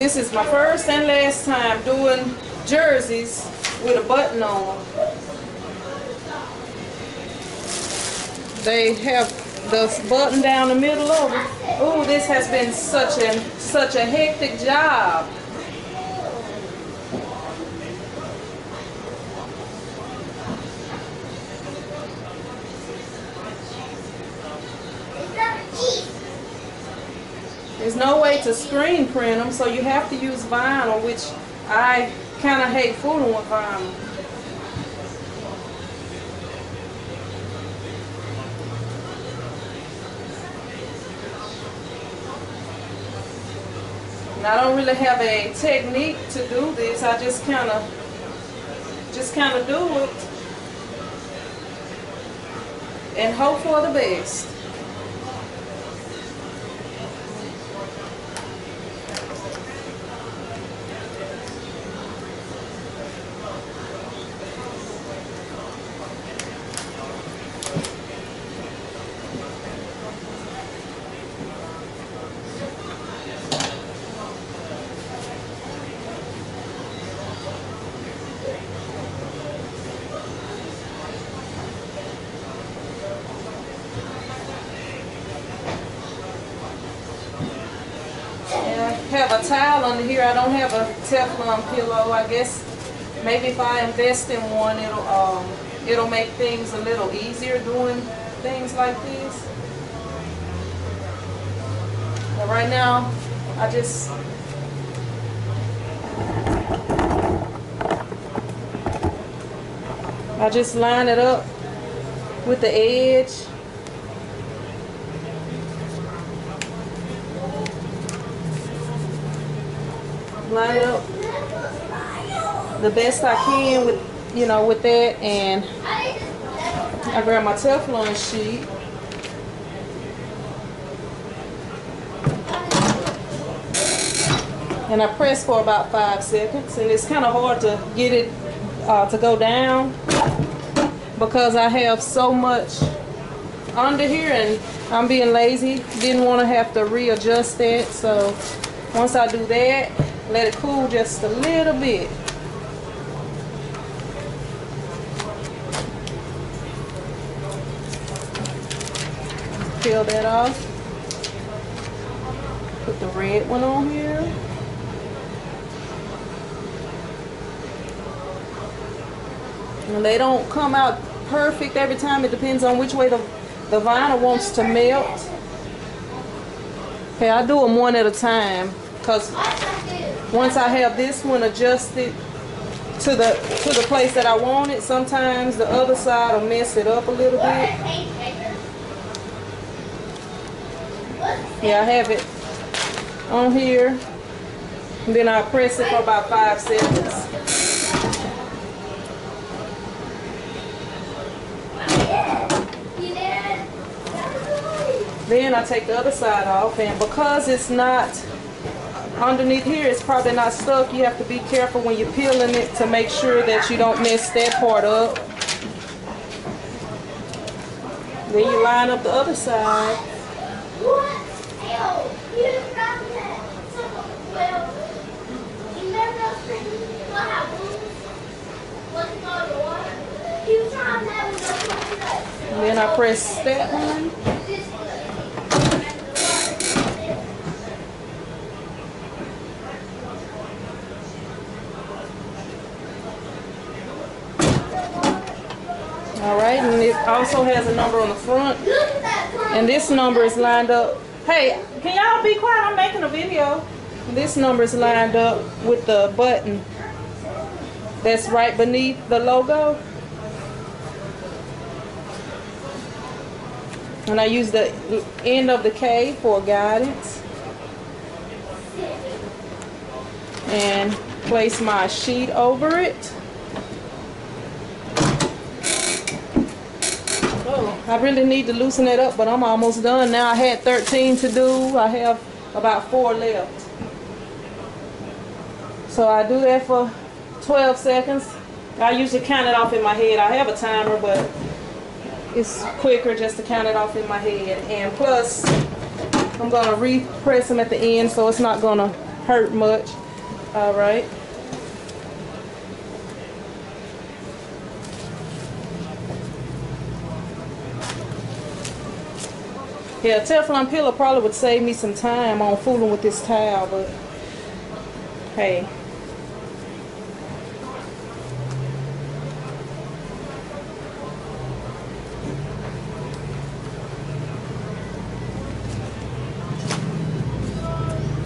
This is my first and last time doing jerseys with a button on. They have the button down the middle of it. Oh, this has been such a such a hectic job. No way to screen print them, so you have to use vinyl, which I kind of hate fooling with vinyl. And I don't really have a technique to do this. I just kind of, just kind of do it and hope for the best. Have a towel under here. I don't have a Teflon pillow. I guess maybe if I invest in one, it'll um, it'll make things a little easier doing things like this. But right now, I just I just line it up with the edge line up the best I can with, you know, with that. And I grab my Teflon sheet. And I press for about five seconds. And it's kind of hard to get it uh, to go down because I have so much under here and I'm being lazy. Didn't want to have to readjust that. So once I do that, let it cool just a little bit. Peel that off. Put the red one on here. And they don't come out perfect every time. It depends on which way the, the vinyl wants to melt. Okay, I do them one at a time because once I have this one adjusted to the to the place that I want it, sometimes the other side will mess it up a little bit. Yeah, I have it on here. And then I press it for about five seconds. Then I take the other side off and because it's not underneath here it's probably not stuck. You have to be careful when you're peeling it to make sure that you don't mess that part up. Then you line up the other side. And then I press that one. All right, and it also has a number on the front. And this number is lined up. Hey, can y'all be quiet? I'm making a video. This number is lined up with the button that's right beneath the logo. And I use the end of the K for guidance. And place my sheet over it. I really need to loosen it up, but I'm almost done now. I had 13 to do. I have about four left. So I do that for 12 seconds. I usually count it off in my head. I have a timer, but it's quicker just to count it off in my head. And plus, I'm going to repress them at the end so it's not going to hurt much. All right. Yeah, Teflon pillow probably would save me some time on fooling with this towel, but hey.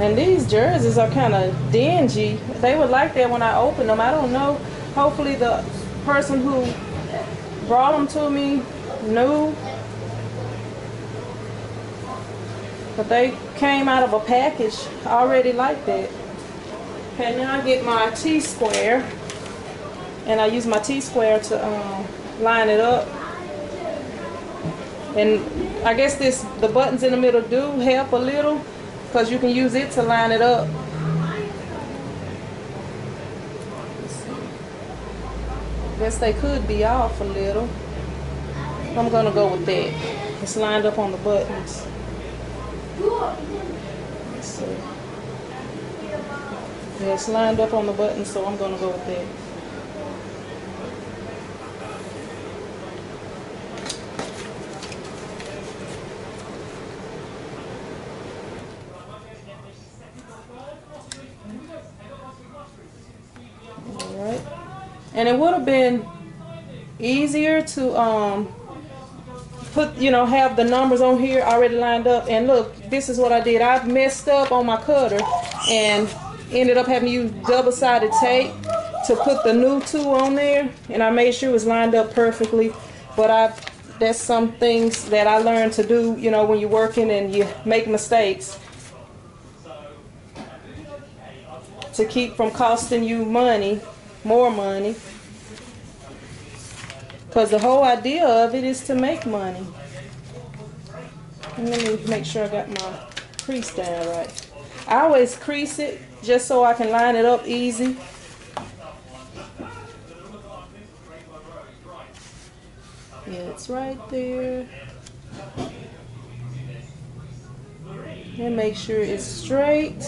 And these jerseys are kind of dingy. They would like that when I open them. I don't know. Hopefully the person who brought them to me knew. But they came out of a package already like that. Okay, now I get my T-square. And I use my T-square to um, line it up. And I guess this the buttons in the middle do help a little because you can use it to line it up. Guess they could be off a little. I'm gonna go with that. It's lined up on the buttons. Yeah, it's lined up on the button, so I'm gonna go with that. Alright. And it would have been easier to um put you know have the numbers on here already lined up. And look this is what I did. I messed up on my cutter and ended up having to use double-sided tape to put the new two on there. And I made sure it was lined up perfectly. But I that's some things that I learned to do you know when you're working and you make mistakes to keep from costing you money more money because the whole idea of it is to make money. Let me make sure I got my crease down right. I always crease it just so I can line it up easy. Yeah, it's right there. And make sure it's straight.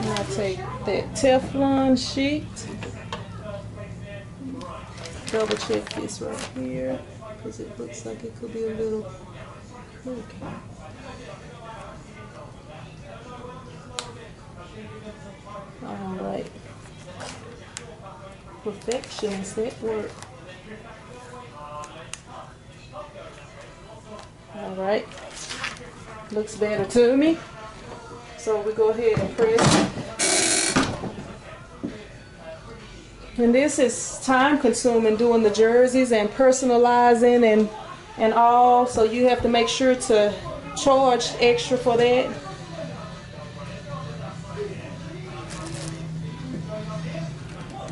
And I take that Teflon sheet double check this right here because it looks like it could be a little crooked. Alright. Perfection is that work. Alright. Looks better to me. So we go ahead and press And this is time consuming doing the jerseys and personalizing and and all. So you have to make sure to charge extra for that.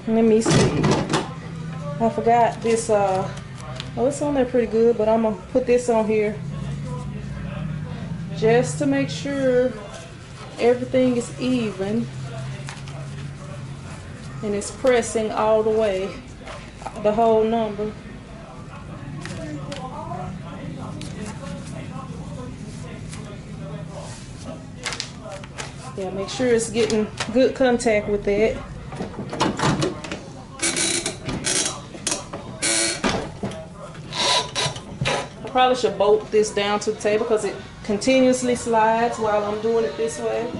Let me see. I forgot this uh oh it's on there pretty good, but I'm gonna put this on here just to make sure everything is even and it's pressing all the way the whole number. Yeah make sure it's getting good contact with that. I probably should bolt this down to the table because it continuously slides while I'm doing it this way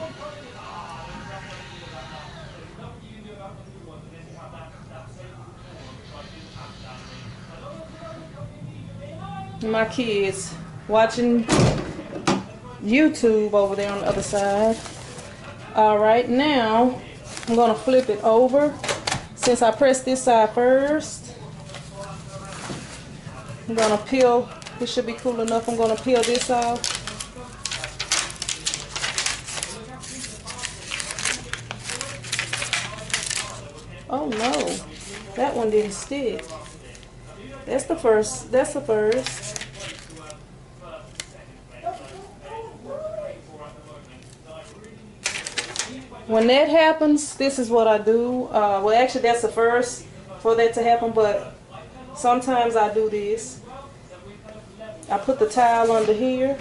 my kids watching YouTube over there on the other side. All right, now I'm gonna flip it over. Since I pressed this side first, I'm gonna peel, this should be cool enough, I'm gonna peel this off. Oh no, that one didn't stick. That's the first, that's the first. when that happens, this is what I do. Uh, well, actually, that's the first for that to happen, but sometimes I do this. I put the towel under here.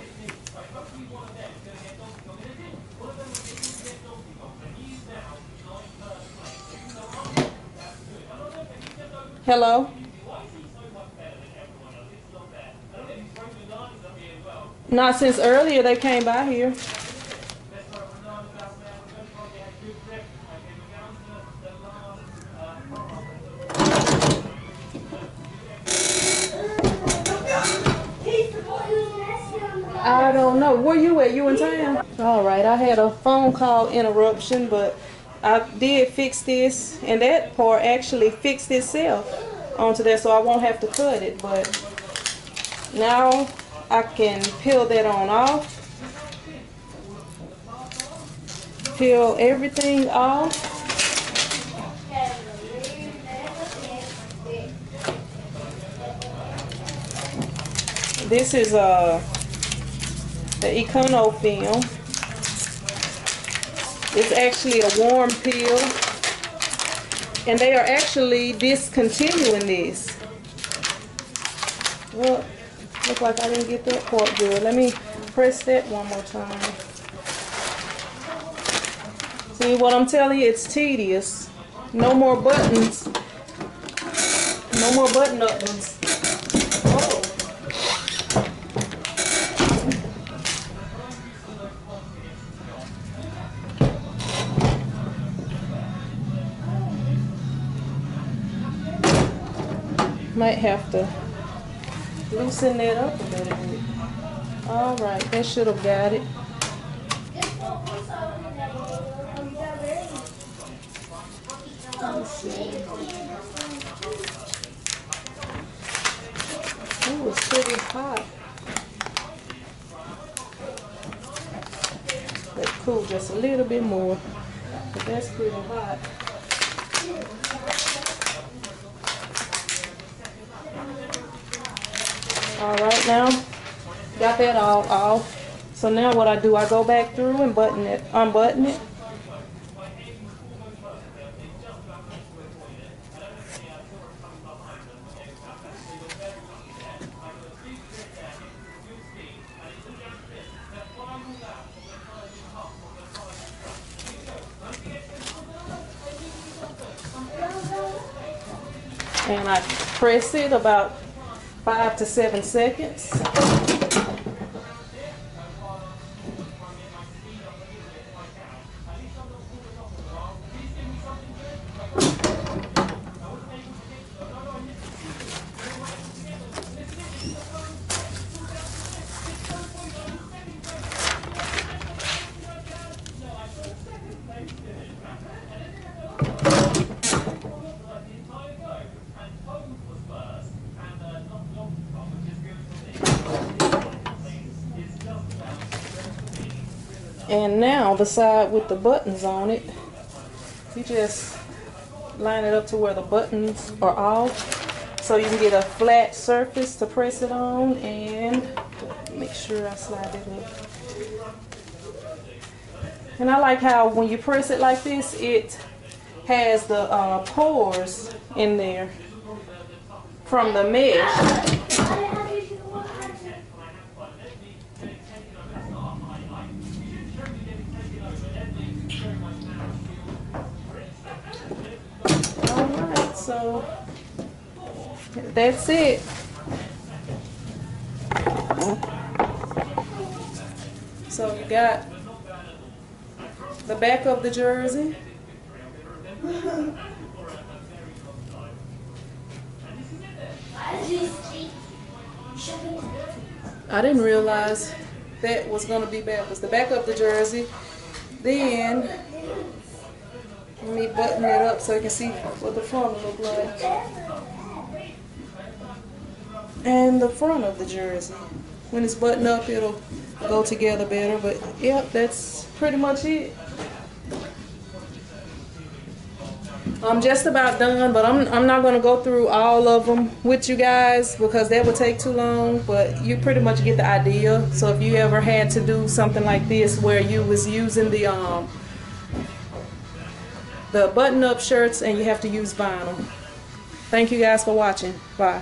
Hello? Not since earlier they came by here. In town? All right. I had a phone call interruption, but I did fix this, and that part actually fixed itself onto there, so I won't have to cut it. But now I can peel that on off. Peel everything off. This is uh, the Econo film. It's actually a warm peel. And they are actually discontinuing this. Well, look like I didn't get that part good. Let me press that one more time. See what I'm telling you? It's tedious. No more buttons. No more button. Oh. Might have to loosen that up a little bit. All right, that should have got it. Ooh, it's pretty hot. Let's cool just a little bit more, but that's pretty hot. All right now, got that all off. So now what I do, I go back through and button it, unbutton it. And I press it about five to seven seconds. Now the side with the buttons on it, you just line it up to where the buttons are off so you can get a flat surface to press it on and make sure I slide it in. And I like how when you press it like this, it has the uh, pores in there from the mesh. Alright, so that's it. So you got the back of the jersey. I didn't realize that was gonna be bad. backwards. The back of the jersey. Then let me button it up so you can see what the front look like. And the front of the jersey. When it's buttoned up, it'll go together better. But yep, that's pretty much it. I'm just about done, but I'm, I'm not going to go through all of them with you guys because that would take too long, but you pretty much get the idea. So if you ever had to do something like this where you was using the um, the button-up shirts and you have to use vinyl. Thank you guys for watching. Bye.